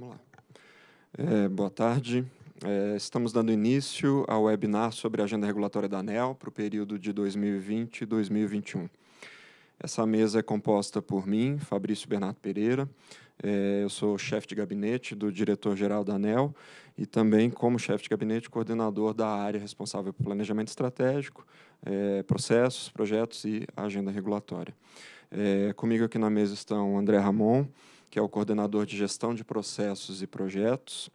Vamos lá. É, boa tarde. É, estamos dando início ao webinar sobre a agenda regulatória da ANEL para o período de 2020 e 2021. Essa mesa é composta por mim, Fabrício Bernardo Pereira, é, eu sou chefe de gabinete do diretor-geral da ANEL e também, como chefe de gabinete, coordenador da área responsável por planejamento estratégico, é, processos, projetos e agenda regulatória. É, comigo aqui na mesa estão André Ramon, que é o coordenador de gestão de processos e projetos,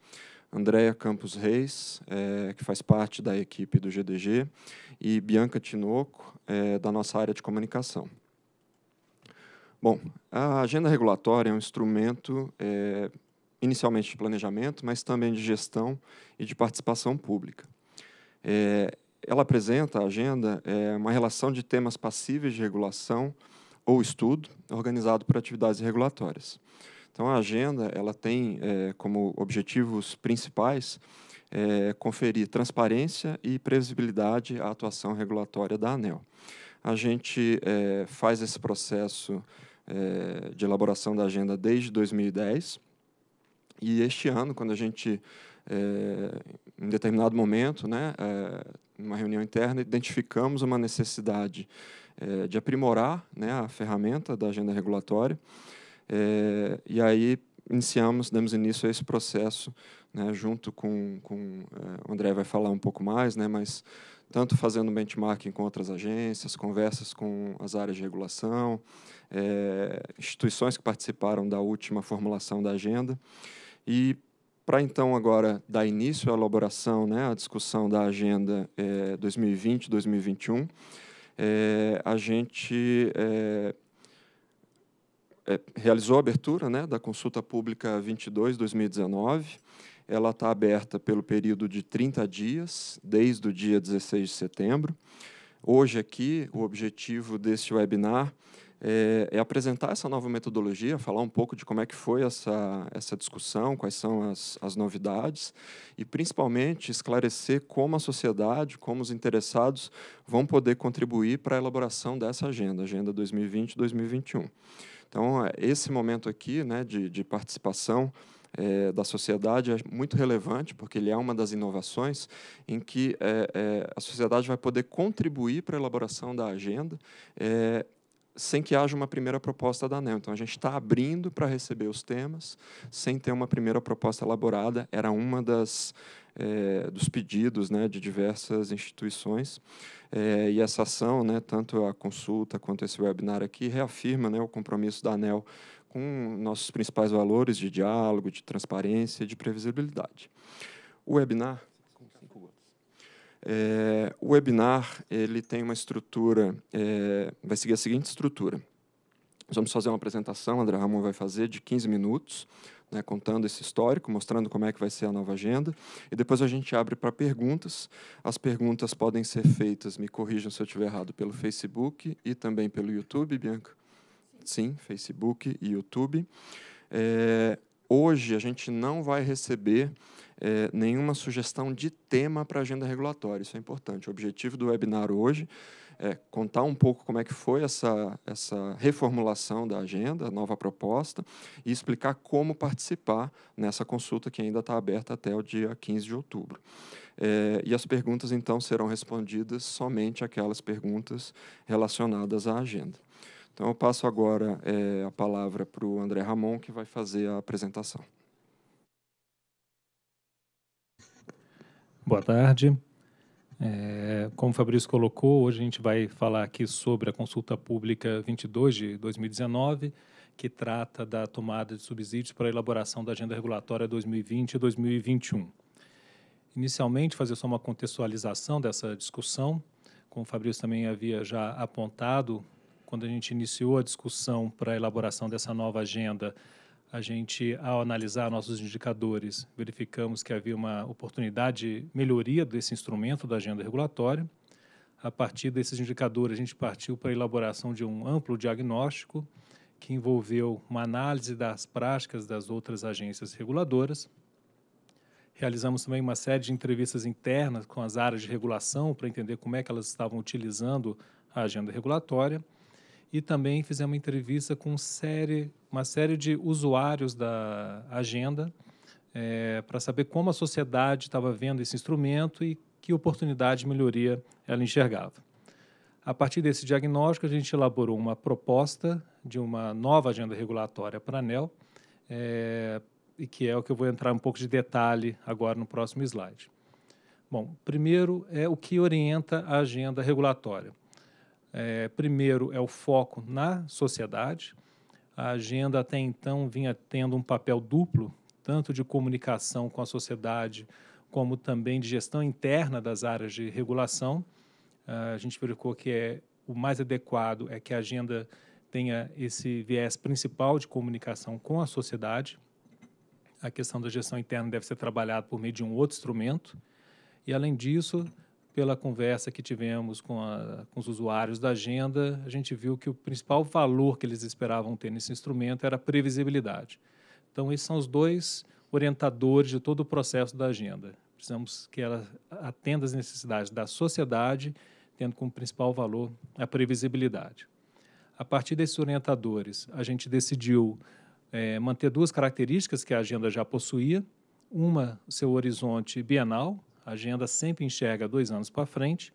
Andréia Campos Reis, é, que faz parte da equipe do GDG, e Bianca Tinoco, é, da nossa área de comunicação. Bom, a agenda regulatória é um instrumento é, inicialmente de planejamento, mas também de gestão e de participação pública. É, ela apresenta, a agenda, é, uma relação de temas passíveis de regulação ou estudo, organizado por atividades regulatórias. Então, a agenda ela tem é, como objetivos principais é, conferir transparência e previsibilidade à atuação regulatória da ANEL. A gente é, faz esse processo é, de elaboração da agenda desde 2010, e este ano, quando a gente, é, em determinado momento, né, é, numa reunião interna, identificamos uma necessidade é, de aprimorar né, a ferramenta da agenda regulatória, é, e aí iniciamos, demos início a esse processo, né, junto com, com é, o André vai falar um pouco mais, né, mas tanto fazendo benchmarking com outras agências, conversas com as áreas de regulação, é, instituições que participaram da última formulação da agenda, e para então agora dar início à elaboração, né, à discussão da agenda é, 2020-2021, é, a gente é, é, realizou a abertura né, da consulta pública 22-2019. Ela está aberta pelo período de 30 dias, desde o dia 16 de setembro. Hoje aqui, o objetivo desse webinar é, é, apresentar essa nova metodologia, falar um pouco de como é que foi essa, essa discussão, quais são as, as novidades e, principalmente, esclarecer como a sociedade, como os interessados vão poder contribuir para a elaboração dessa agenda, Agenda 2020-2021. Então, esse momento aqui né, de, de participação é, da sociedade é muito relevante, porque ele é uma das inovações em que é, é, a sociedade vai poder contribuir para a elaboração da agenda é, sem que haja uma primeira proposta da ANEL. Então, a gente está abrindo para receber os temas, sem ter uma primeira proposta elaborada. Era uma das é, dos pedidos né, de diversas instituições. É, e essa ação, né, tanto a consulta quanto esse webinar aqui, reafirma né, o compromisso da ANEL com nossos principais valores de diálogo, de transparência e de previsibilidade. O webinar é, o webinar ele tem uma estrutura, é, vai seguir a seguinte estrutura. Nós vamos fazer uma apresentação, André Ramon vai fazer, de 15 minutos, né, contando esse histórico, mostrando como é que vai ser a nova agenda, e depois a gente abre para perguntas. As perguntas podem ser feitas, me corrijam se eu estiver errado, pelo Facebook e também pelo YouTube, Bianca? Sim, Facebook e YouTube. É, hoje a gente não vai receber é, nenhuma sugestão de tema para a agenda regulatória. Isso é importante. O objetivo do webinar hoje é contar um pouco como é que foi essa, essa reformulação da agenda, nova proposta, e explicar como participar nessa consulta que ainda está aberta até o dia 15 de outubro. É, e as perguntas, então, serão respondidas somente aquelas perguntas relacionadas à agenda. Então, eu passo agora é, a palavra para o André Ramon, que vai fazer a apresentação. Boa tarde. É, como o Fabrício colocou, hoje a gente vai falar aqui sobre a consulta pública 22 de 2019, que trata da tomada de subsídios para a elaboração da agenda regulatória 2020 e 2021. Inicialmente, fazer só uma contextualização dessa discussão, como o Fabrício também havia já apontado, quando a gente iniciou a discussão para a elaboração dessa nova agenda, a gente, ao analisar nossos indicadores, verificamos que havia uma oportunidade de melhoria desse instrumento da agenda regulatória. A partir desses indicadores, a gente partiu para a elaboração de um amplo diagnóstico que envolveu uma análise das práticas das outras agências reguladoras. Realizamos também uma série de entrevistas internas com as áreas de regulação para entender como é que elas estavam utilizando a agenda regulatória e também fizemos uma entrevista com série, uma série de usuários da agenda é, para saber como a sociedade estava vendo esse instrumento e que oportunidade de melhoria ela enxergava. A partir desse diagnóstico, a gente elaborou uma proposta de uma nova agenda regulatória para a ANEL, é, e que é o que eu vou entrar um pouco de detalhe agora no próximo slide. Bom, primeiro é o que orienta a agenda regulatória. É, primeiro é o foco na sociedade. A agenda até então vinha tendo um papel duplo, tanto de comunicação com a sociedade, como também de gestão interna das áreas de regulação. A gente verificou que é o mais adequado é que a agenda tenha esse viés principal de comunicação com a sociedade. A questão da gestão interna deve ser trabalhada por meio de um outro instrumento. E, além disso, pela conversa que tivemos com, a, com, os usuários da agenda, a gente viu que o principal valor que eles esperavam ter nesse instrumento era a previsibilidade. Então, esses são os dois orientadores de todo o processo da agenda. Precisamos que ela atenda às necessidades da sociedade tendo como principal valor a previsibilidade. A partir desses orientadores, a gente decidiu é, manter duas características que a agenda já possuía. Uma, seu horizonte bienal, a agenda sempre enxerga dois anos para frente.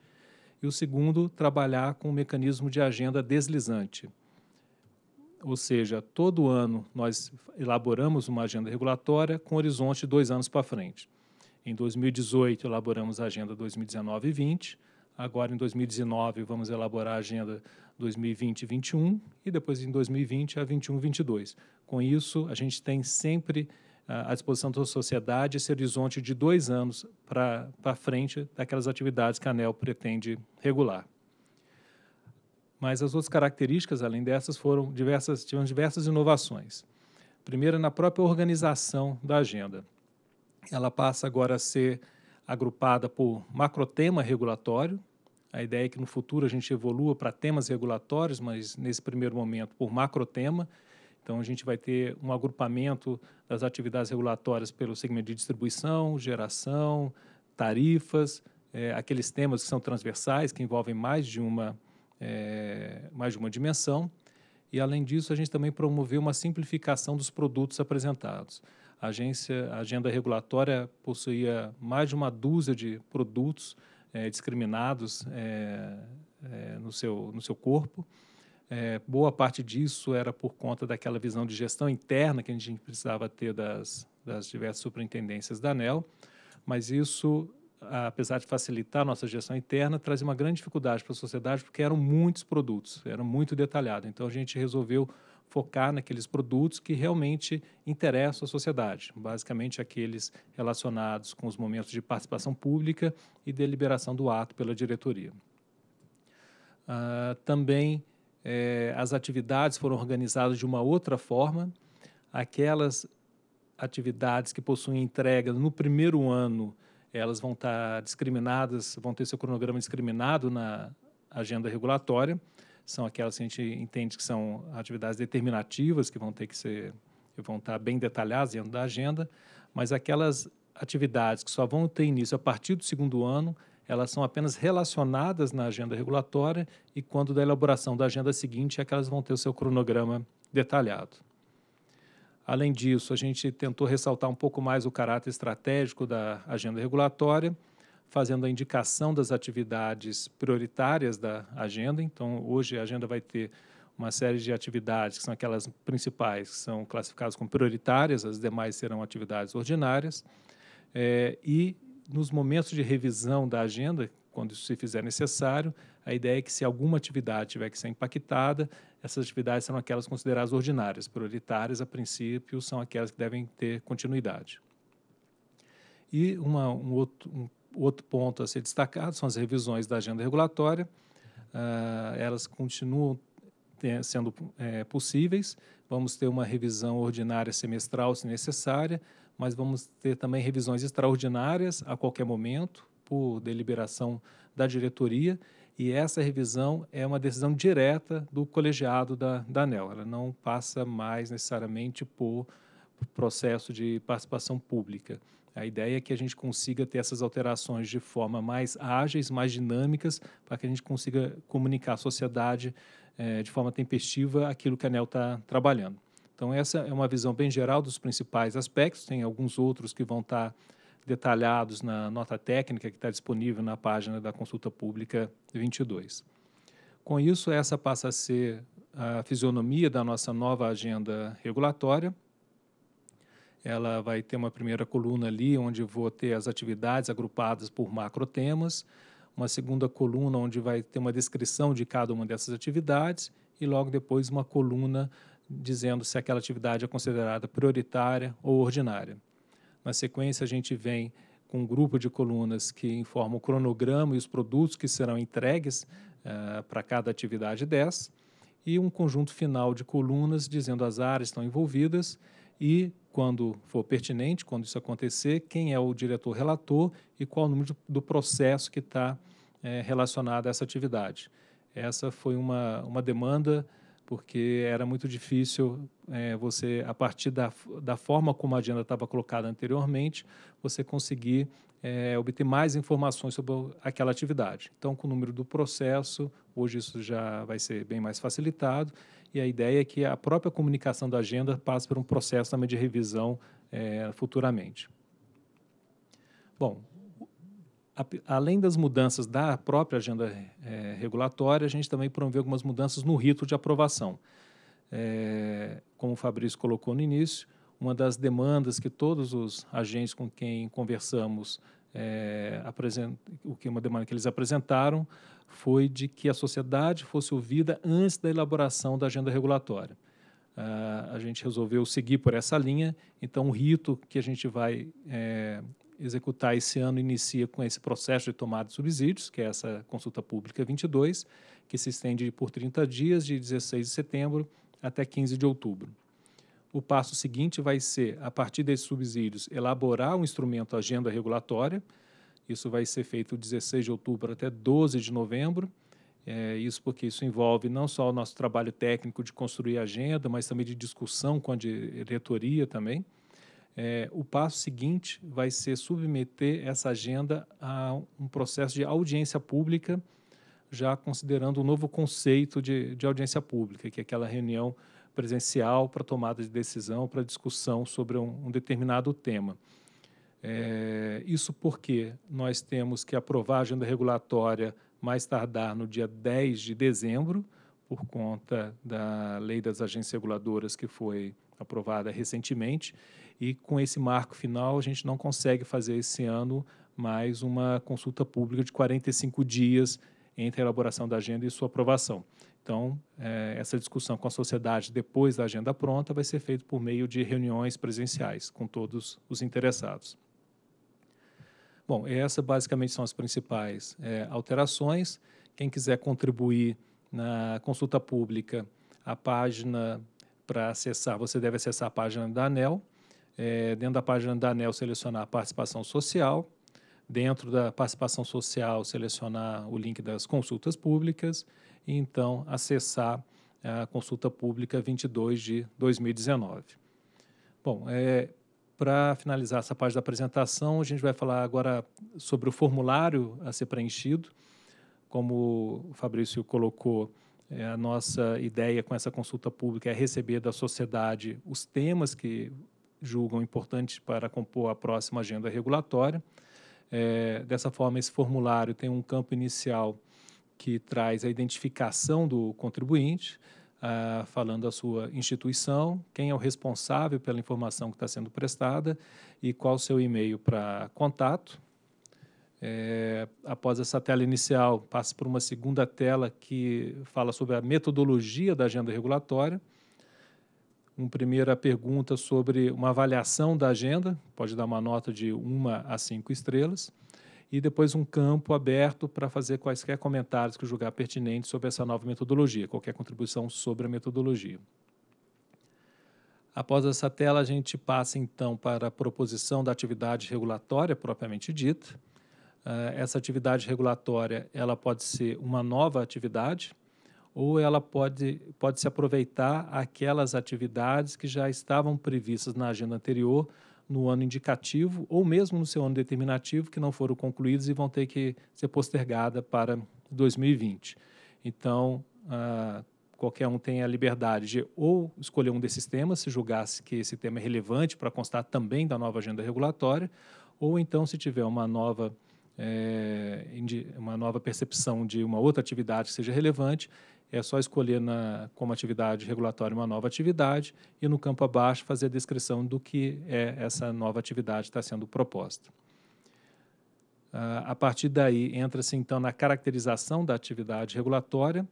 E o segundo, trabalhar com o mecanismo de agenda deslizante. Ou seja, todo ano nós elaboramos uma agenda regulatória com horizonte dois anos para frente. Em 2018, elaboramos a agenda 2019 e 20 Agora, em 2019, vamos elaborar a agenda 2020-21 e depois em 2020 a 21-22. Com isso, a gente tem sempre à disposição da sociedade esse horizonte de dois anos para frente daquelas atividades que a ANEL pretende regular. Mas as outras características, além dessas, foram diversas, tivemos diversas inovações. Primeiro, na própria organização da agenda. Ela passa agora a ser agrupada por macrotema regulatório, a ideia é que no futuro a gente evolua para temas regulatórios, mas nesse primeiro momento por macrotema. Então a gente vai ter um agrupamento das atividades regulatórias pelo segmento de distribuição, geração, tarifas, é, aqueles temas que são transversais, que envolvem mais de uma é, mais de uma dimensão. E além disso, a gente também promoveu uma simplificação dos produtos apresentados. A agência, a agenda regulatória possuía mais de uma dúzia de produtos é, discriminados é, é, no, seu, no seu corpo. É, boa parte disso era por conta daquela visão de gestão interna que a gente precisava ter das, das diversas superintendências da ANEL, mas isso, apesar de facilitar a nossa gestão interna, trazia uma grande dificuldade para a sociedade, porque eram muitos produtos, era muito detalhado. Então, a gente resolveu focar naqueles produtos que realmente interessam à sociedade, basicamente aqueles relacionados com os momentos de participação pública e deliberação do ato pela diretoria. Uh, também eh, as atividades foram organizadas de uma outra forma. Aquelas atividades que possuem entrega no primeiro ano, elas vão estar discriminadas, vão ter seu cronograma discriminado na agenda regulatória são aquelas que a gente entende que são atividades determinativas, que vão ter que ser, vão estar bem detalhadas dentro da agenda, mas aquelas atividades que só vão ter início a partir do segundo ano, elas são apenas relacionadas na agenda regulatória e quando da elaboração da agenda seguinte é que elas vão ter o seu cronograma detalhado. Além disso, a gente tentou ressaltar um pouco mais o caráter estratégico da agenda regulatória, fazendo a indicação das atividades prioritárias da agenda. Então, hoje a agenda vai ter uma série de atividades que são aquelas principais, que são classificadas como prioritárias, as demais serão atividades ordinárias. É, e nos momentos de revisão da agenda, quando isso se fizer necessário, a ideia é que se alguma atividade tiver que ser impactada, essas atividades serão aquelas consideradas ordinárias. Prioritárias, a princípio, são aquelas que devem ter continuidade. E uma, um outro, um outro ponto a ser destacado são as revisões da agenda regulatória. Uh, elas continuam sendo é, possíveis. Vamos ter uma revisão ordinária semestral, se necessária, mas vamos ter também revisões extraordinárias a qualquer momento, por deliberação da diretoria. E essa revisão é uma decisão direta do colegiado da, da ANEL. Ela não passa mais necessariamente por processo de participação pública. A ideia é que a gente consiga ter essas alterações de forma mais ágeis, mais dinâmicas, para que a gente consiga comunicar à sociedade eh, de forma tempestiva aquilo que a ANEL está trabalhando. Então, essa é uma visão bem geral dos principais aspectos, tem alguns outros que vão estar detalhados na nota técnica que está disponível na página da consulta pública 22. Com isso, essa passa a ser a fisionomia da nossa nova agenda regulatória. Ela vai ter uma primeira coluna ali, onde vou ter as atividades agrupadas por macrotemas, uma segunda coluna, onde vai ter uma descrição de cada uma dessas atividades, e logo depois uma coluna dizendo se aquela atividade é considerada prioritária ou ordinária. Na sequência, a gente vem com um grupo de colunas que informam o cronograma e os produtos que serão entregues uh, para cada atividade dessa, e um conjunto final de colunas dizendo as áreas estão envolvidas e, quando for pertinente, quando isso acontecer, quem é o diretor relator e qual o número do processo que está é, relacionado a essa atividade. Essa foi uma, uma demanda porque era muito difícil é, você, a partir da, da forma como a agenda estava colocada anteriormente, você conseguir é, obter mais informações sobre aquela atividade. Então, com o número do processo, hoje isso já vai ser bem mais facilitado, e a ideia é que a própria comunicação da agenda passe por um processo também de revisão é, futuramente. Bom, além das mudanças da própria agenda é, regulatória, a gente também promoveu algumas mudanças no rito de aprovação. É, como o Fabrício colocou no início, uma das demandas que todos os agentes com quem conversamos é, o que uma demanda que eles apresentaram foi de que a sociedade fosse ouvida antes da elaboração da agenda regulatória. Uh, a gente resolveu seguir por essa linha, então o rito que a gente vai é, executar esse ano inicia com esse processo de tomada de subsídios, que é essa consulta pública 22, que se estende por 30 dias, de 16 de setembro até 15 de outubro. O passo seguinte vai ser, a partir desses subsídios, elaborar um instrumento agenda regulatória. Isso vai ser feito 16 de outubro até 12 de novembro. É, isso porque isso envolve não só o nosso trabalho técnico de construir agenda, mas também de discussão com a diretoria também. É, o passo seguinte vai ser submeter essa agenda a um processo de audiência pública, já considerando o um novo conceito de, de audiência pública, que é aquela reunião presencial para tomada de decisão, para discussão sobre um, um determinado tema. É, isso porque nós temos que aprovar a agenda regulatória mais tardar no dia 10 de dezembro, por conta da lei das agências reguladoras que foi aprovada recentemente, e com esse marco final a gente não consegue fazer esse ano mais uma consulta pública de 45 dias entre a elaboração da agenda e sua aprovação. Então, é, essa discussão com a sociedade depois da agenda pronta vai ser feita por meio de reuniões presenciais com todos os interessados. Bom, essas basicamente são as principais é, alterações. Quem quiser contribuir na consulta pública, a página para acessar, você deve acessar a página da ANEL. É, dentro da página da ANEL, selecionar participação social. Dentro da participação social, selecionar o link das consultas públicas e então acessar a consulta pública 22 de 2019. Bom, é, para finalizar essa parte da apresentação, a gente vai falar agora sobre o formulário a ser preenchido. Como o Fabrício colocou, é, a nossa ideia com essa consulta pública é receber da sociedade os temas que julgam importantes para compor a próxima agenda regulatória. É, dessa forma, esse formulário tem um campo inicial que traz a identificação do contribuinte, uh, falando a sua instituição, quem é o responsável pela informação que está sendo prestada e qual o seu e-mail para contato. É, após essa tela inicial, passa por uma segunda tela que fala sobre a metodologia da agenda regulatória. Uma primeira pergunta sobre uma avaliação da agenda, pode dar uma nota de uma a cinco estrelas e depois um campo aberto para fazer quaisquer comentários que julgar pertinentes sobre essa nova metodologia, qualquer contribuição sobre a metodologia. Após essa tela, a gente passa então para a proposição da atividade regulatória propriamente dita. Uh, essa atividade regulatória ela pode ser uma nova atividade ou ela pode, pode se aproveitar aquelas atividades que já estavam previstas na agenda anterior, no ano indicativo ou mesmo no seu ano determinativo que não foram concluídos e vão ter que ser postergada para 2020. Então, ah, qualquer um tem a liberdade de ou escolher um desses temas, se julgasse que esse tema é relevante para constar também da nova agenda regulatória, ou então, se tiver uma nova, é, uma nova percepção de uma outra atividade que seja relevante, é só escolher na, como atividade regulatória uma nova atividade e no campo abaixo fazer a descrição do que é essa nova atividade que está sendo proposta. Uh, a partir daí, entra-se então na caracterização da atividade regulatória,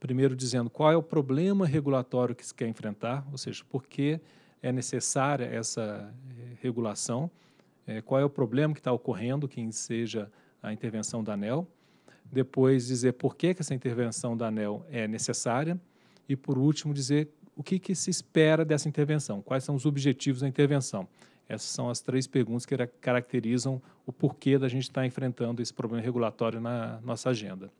primeiro dizendo qual é o problema regulatório que se quer enfrentar, ou seja, por que é necessária essa eh, regulação, eh, qual é o problema que está ocorrendo, que seja a intervenção da ANEL, depois dizer por que, que essa intervenção da ANEL é necessária e, por último, dizer o que, que se espera dessa intervenção, quais são os objetivos da intervenção. Essas são as três perguntas que caracterizam o porquê da gente estar enfrentando esse problema regulatório na nossa agenda.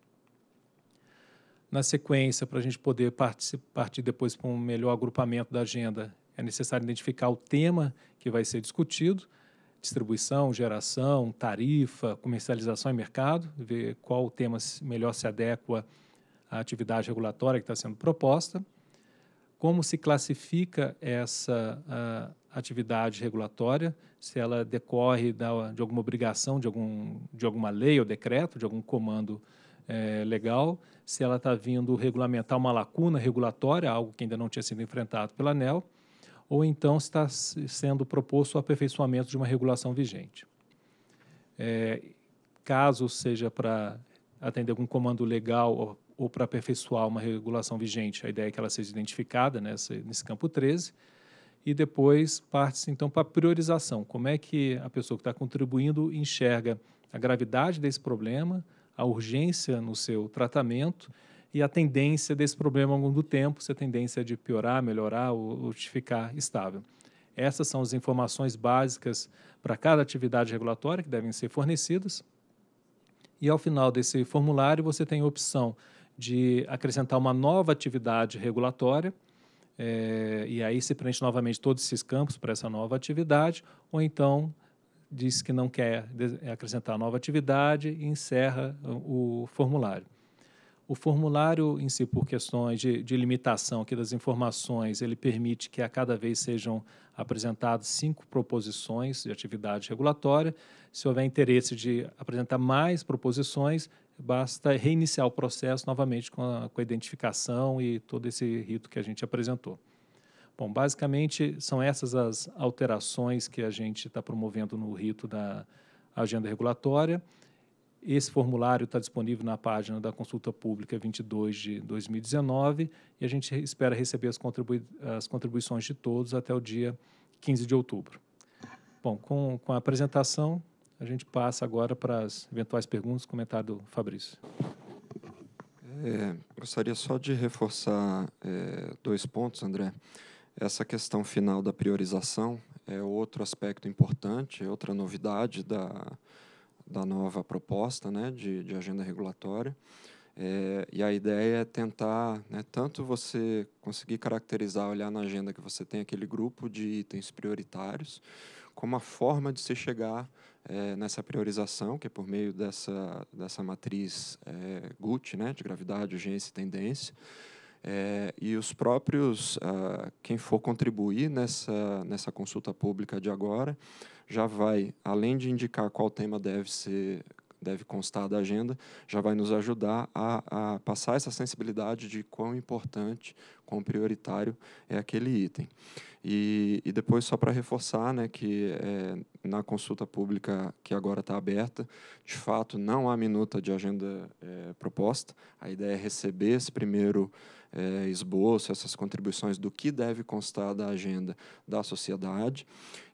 Na sequência, para a gente poder partir depois para um melhor agrupamento da agenda, é necessário identificar o tema que vai ser discutido, distribuição, geração, tarifa, comercialização e mercado, ver qual tema melhor se adequa à atividade regulatória que está sendo proposta, como se classifica essa atividade regulatória, se ela decorre da, de alguma obrigação, de, algum, de alguma lei ou decreto, de algum comando é, legal, se ela está vindo regulamentar uma lacuna regulatória, algo que ainda não tinha sido enfrentado pela ANEL, ou então está sendo proposto o aperfeiçoamento de uma regulação vigente. É, caso seja para atender algum comando legal ou, ou para aperfeiçoar uma regulação vigente, a ideia é que ela seja identificada nessa, nesse campo 13, e depois parte-se então para a priorização. Como é que a pessoa que está contribuindo enxerga a gravidade desse problema, a urgência no seu tratamento e a tendência desse problema ao longo do tempo, se a tendência é de piorar, melhorar ou, ou ficar estável. Essas são as informações básicas para cada atividade regulatória que devem ser fornecidas. E ao final desse formulário, você tem a opção de acrescentar uma nova atividade regulatória, é, e aí se preenche novamente todos esses campos para essa nova atividade, ou então diz que não quer acrescentar nova atividade e encerra o formulário. O formulário em si, por questões de, de, limitação aqui das informações, ele permite que a cada vez sejam apresentadas cinco proposições de atividade regulatória. Se houver interesse de apresentar mais proposições, basta reiniciar o processo novamente com a, com a identificação e todo esse rito que a gente apresentou. Bom, basicamente são essas as alterações que a gente está promovendo no rito da agenda regulatória. Esse formulário está disponível na página da consulta pública 22 de 2019 e a gente espera receber as, contribui as contribuições de todos até o dia 15 de outubro. Bom, com, com a apresentação, a gente passa agora para as eventuais perguntas, comentário do Fabrício. É, gostaria só de reforçar é, dois pontos, André. Essa questão final da priorização é outro aspecto importante, é outra novidade da, da nova proposta né, de, de agenda regulatória. É, e a ideia é tentar, né, tanto você conseguir caracterizar, olhar na agenda que você tem aquele grupo de itens prioritários, como a forma de se chegar é, nessa priorização, que é por meio dessa, dessa matriz é, GUT, né, de gravidade, urgência e tendência, é, e os próprios, ah, quem for contribuir nessa, nessa consulta pública de agora, já vai, além de indicar qual tema deve ser deve constar da agenda, já vai nos ajudar a, a passar essa sensibilidade de quão importante, quão prioritário é aquele item. E, e depois, só para reforçar, né, que é, na consulta pública que agora está aberta, de fato, não há minuta de agenda é, proposta. A ideia é receber esse primeiro é, esboço, essas contribuições do que deve constar da agenda da sociedade.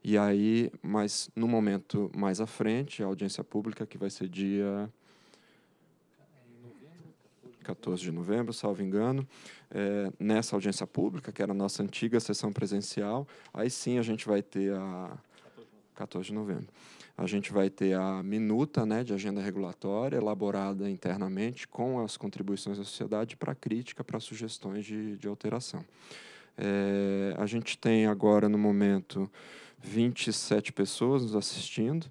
E aí, mas no momento mais à frente, a audiência pública, que vai ser dia 14 de novembro, salvo engano, é, nessa audiência pública, que era a nossa antiga sessão presencial, aí sim a gente vai ter a 14 de novembro a gente vai ter a minuta né, de agenda regulatória elaborada internamente com as contribuições da sociedade para crítica, para sugestões de, de alteração. É, a gente tem agora, no momento, 27 pessoas nos assistindo.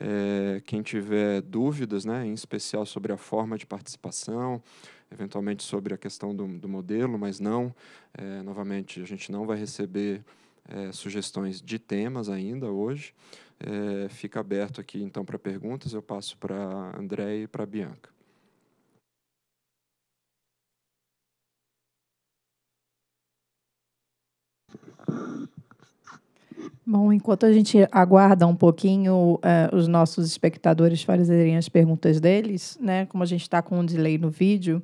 É, quem tiver dúvidas, né, em especial sobre a forma de participação, eventualmente sobre a questão do, do modelo, mas não, é, novamente, a gente não vai receber é, sugestões de temas ainda hoje. É, fica aberto aqui, então, para perguntas. Eu passo para André e para Bianca. Bom, enquanto a gente aguarda um pouquinho uh, os nossos espectadores fazerem as perguntas deles, né? Como a gente está com um delay no vídeo,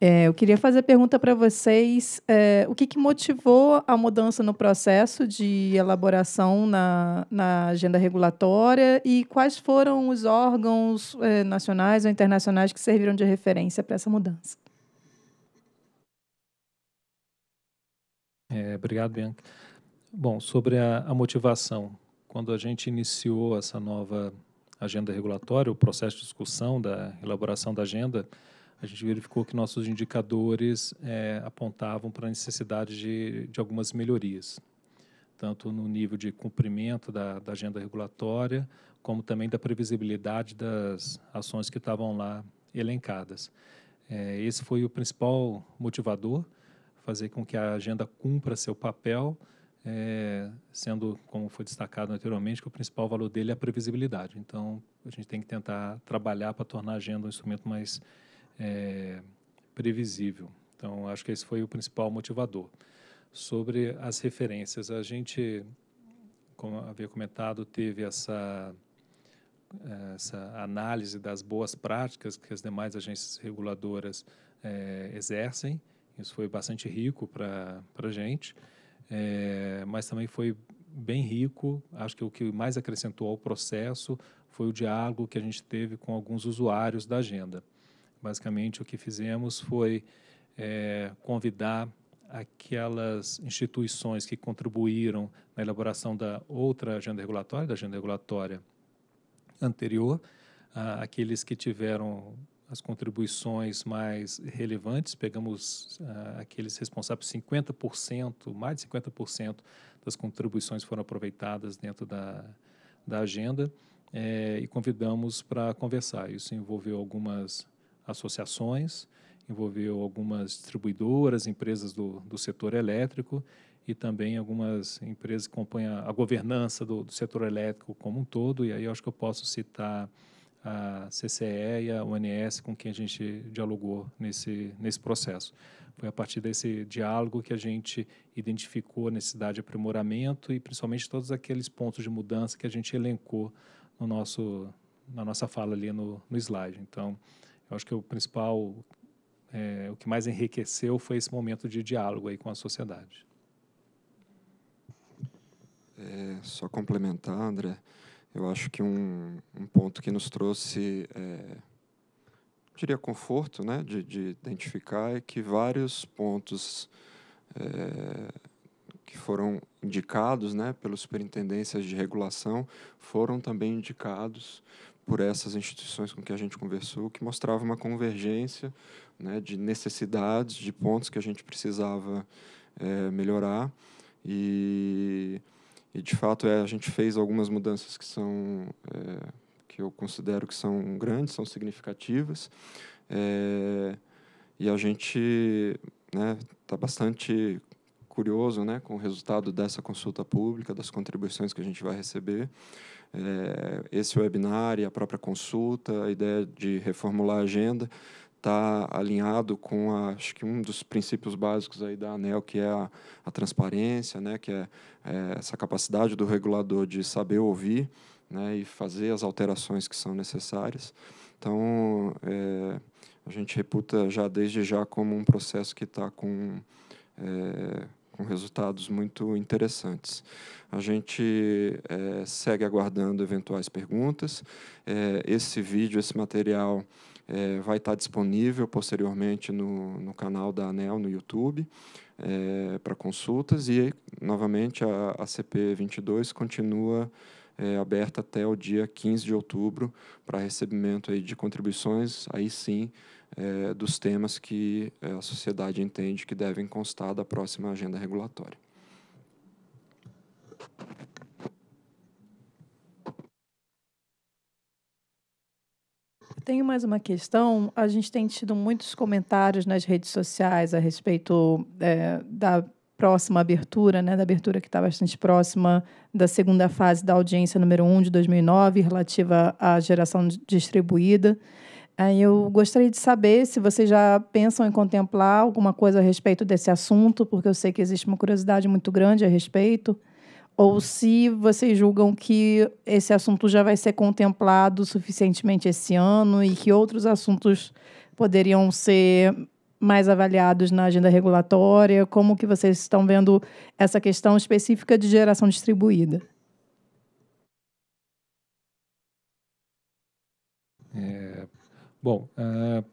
é, eu queria fazer a pergunta para vocês: é, o que, que, motivou a mudança no processo de elaboração na, na agenda regulatória e quais foram os órgãos é, nacionais ou internacionais que serviram de referência para essa mudança? É, obrigado, Bianca. Bom, sobre a, a, motivação, quando a gente iniciou essa nova agenda regulatória, o processo de discussão da elaboração da agenda, a gente verificou que nossos indicadores é, apontavam para a necessidade de, de algumas melhorias, tanto no nível de cumprimento da, da agenda regulatória, como também da previsibilidade das ações que estavam lá elencadas. É, esse foi o principal motivador, fazer com que a agenda cumpra seu papel, é, sendo, como foi destacado anteriormente, que o principal valor dele é a previsibilidade. Então, a gente tem que tentar trabalhar para tornar a agenda um instrumento mais é, previsível. Então, acho que esse foi o principal motivador. Sobre as referências, a gente, como havia comentado, teve essa essa análise das boas práticas que as demais agências reguladoras é, exercem. Isso foi bastante rico para a gente é, mas também foi bem rico. Acho que o que mais acrescentou ao processo foi o diálogo que a gente teve com alguns usuários da agenda. Basicamente, o que fizemos foi é, convidar aquelas instituições que contribuíram na elaboração da outra agenda regulatória, da agenda regulatória anterior, aqueles que tiveram as contribuições mais relevantes, pegamos uh, aqueles responsáveis, 50%, mais de 50% das contribuições foram aproveitadas dentro da, da agenda é, e convidamos para conversar. Isso envolveu algumas associações, envolveu algumas distribuidoras, empresas do, do setor elétrico e também algumas empresas que compõem a, governança do, do setor elétrico como um todo, e aí acho que eu posso citar a CCE e a UNS com quem a gente dialogou nesse, nesse processo. Foi a partir desse diálogo que a gente identificou a necessidade de aprimoramento e principalmente todos aqueles pontos de mudança que a gente elencou no nosso, na nossa fala ali no, no slide. Então, eu acho que o principal, é, o que mais enriqueceu foi esse momento de diálogo aí com a sociedade. É, só complementar, André, eu acho que um, um ponto que nos trouxe, é, diria, conforto né, de, de, identificar é que vários pontos é, que foram indicados né, pelas superintendências de regulação foram também indicados por essas instituições com que a gente conversou, que mostrava uma convergência né, de necessidades, de pontos que a gente precisava é, melhorar. E e, de fato, é, a gente fez algumas mudanças que são é, que eu considero que são grandes, são significativas. É, e a gente está né, bastante curioso né, com o resultado dessa consulta pública, das contribuições que a gente vai receber. É, esse webinar e a própria consulta, a ideia de reformular a agenda, está alinhado com a, acho que um dos princípios básicos aí da ANEL, que é a, a transparência, né, que é, é, essa capacidade do regulador de saber ouvir né, e fazer as alterações que são necessárias. Então, é, a gente reputa já desde já como um processo que está com, é, com resultados muito interessantes. A gente é, segue aguardando eventuais perguntas. É, esse vídeo, esse material é, vai estar disponível posteriormente no, no canal da ANEL no YouTube é, para consultas e, novamente, a, a CP22 continua é, aberta até o dia 15 de outubro para recebimento aí de contribuições, aí sim, é, dos temas que é, a sociedade entende que devem constar da próxima agenda regulatória. Tenho mais uma questão. A gente tem tido muitos comentários nas redes sociais a respeito é, da próxima abertura, né, da abertura que está bastante próxima da segunda fase da audiência número 1 de 2009, relativa à geração distribuída. Aí eu gostaria de saber se vocês já pensam em contemplar alguma coisa a respeito desse assunto, porque eu sei que existe uma curiosidade muito grande a respeito, ou se vocês julgam que esse assunto já vai ser contemplado suficientemente esse ano e que outros assuntos poderiam ser mais avaliados na agenda regulatória, como que vocês estão vendo essa questão específica de geração distribuída? É, Bom, uh,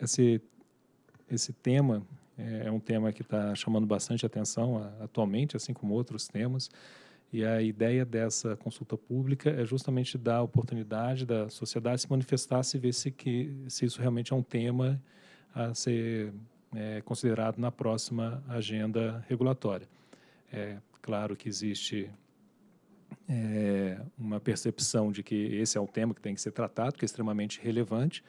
esse, esse tema é, é um tema que está chamando bastante atenção atualmente, assim como outros temas. E a ideia dessa consulta pública é justamente dar a oportunidade da sociedade se manifestar, se ver se, que, se isso realmente é um tema a ser é, considerado na próxima agenda regulatória. É claro que existe é, uma percepção de que esse é o tema que tem que ser tratado, que é extremamente relevante,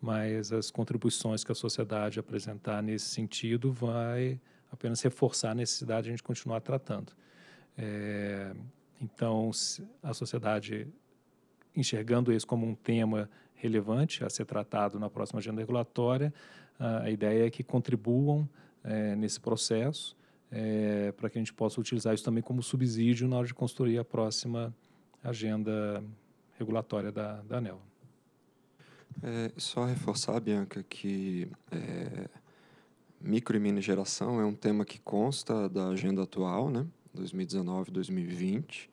mas as contribuições que a sociedade apresentar nesse sentido vai apenas reforçar a necessidade de a gente continuar tratando. É, então, a sociedade enxergando isso como um tema relevante a ser tratado na próxima agenda regulatória, a ideia é que contribuam é, nesse processo é, para que a gente possa utilizar isso também como subsídio na hora de construir a próxima agenda regulatória da, da ANEL. É, só reforçar, Bianca, que é, micro e mini geração é um tema que consta da agenda atual, né, 2019-2020.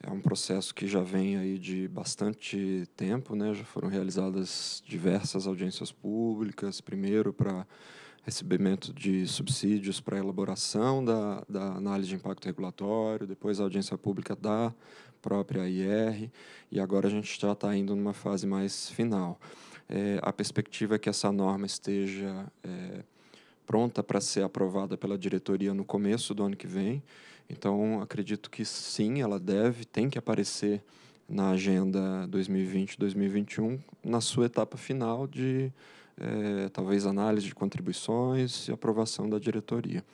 É um processo que já vem aí de bastante tempo, né? Já foram realizadas diversas audiências públicas, primeiro para recebimento de subsídios para elaboração da, da análise de impacto regulatório, depois a audiência pública da própria IR, e agora a gente já está indo numa fase mais final. É, a perspectiva é que essa norma esteja é, pronta para ser aprovada pela diretoria no começo do ano que vem, então acredito que sim, ela deve, tem que aparecer na agenda 2020-2021, na sua etapa final de é, talvez análise de contribuições e aprovação da diretoria.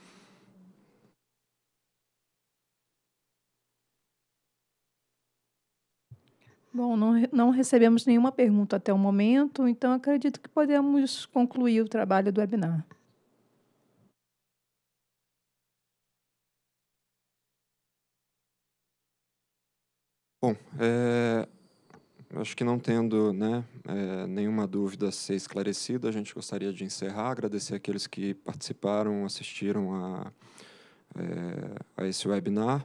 Bom, não, não recebemos nenhuma pergunta até o momento, então acredito que podemos concluir o trabalho do webinar. Bom, é, Acho que não tendo né, é, nenhuma dúvida a ser esclarecida, a gente gostaria de encerrar, agradecer aqueles que participaram, assistiram a, é, a esse webinar.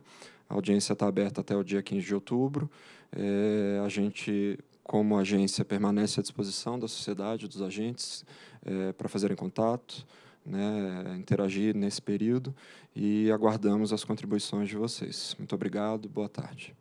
A audiência está aberta até o dia 15 de outubro. É, a gente, como agência, permanece à disposição da sociedade, dos agentes, é, para fazerem contato, né, interagir nesse período e aguardamos as contribuições de vocês. Muito obrigado, boa tarde.